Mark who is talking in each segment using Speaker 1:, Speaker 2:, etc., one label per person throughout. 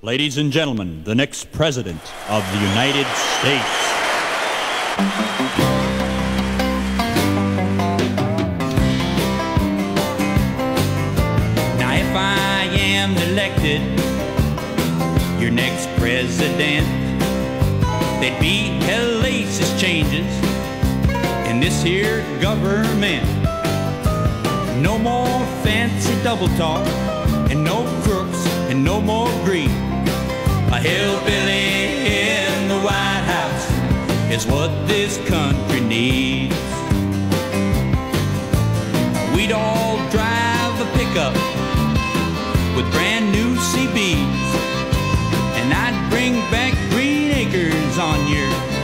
Speaker 1: Ladies and gentlemen, the next president of the United States.
Speaker 2: Now, if I am elected, your next president, there'd be hellacious changes in this here government. No more fancy double talk, and no crooks, and no more greed. A hillbilly in the White House is what this country needs. We'd all drive a pickup with brand new CBs, and I'd bring back Green Acres on your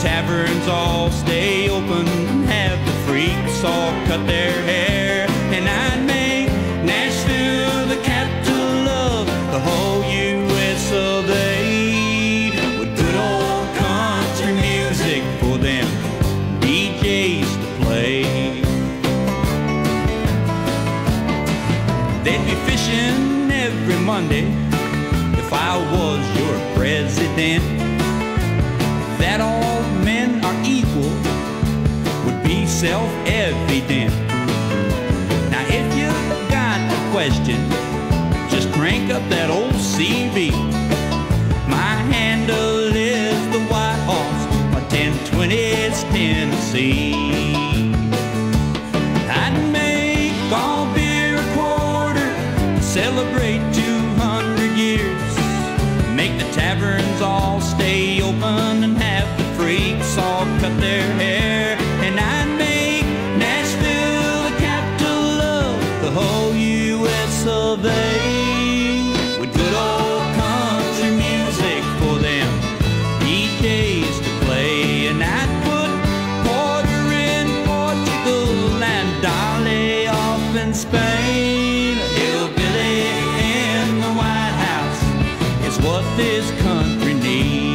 Speaker 2: taverns all stay open, and have the freaks all cut their hair. And I'd make Nashville the capital of the whole U.S. of A. With good old country music for them DJs to play. They'd be fishing every Monday if I was your president. Would self evident. Now, if you got a question, just crank up that old CB. My handle is the White Horse on 1020s Tennessee. I'd make all beer a quarter celebrate 200 years. Make the taverns all stay open and have the freaks all cut their hair. And I'd day with good old country music for them. Eight days to play, and that put Porter in Portugal and Dolly off in Spain. Hillbilly in the White House is what this country needs.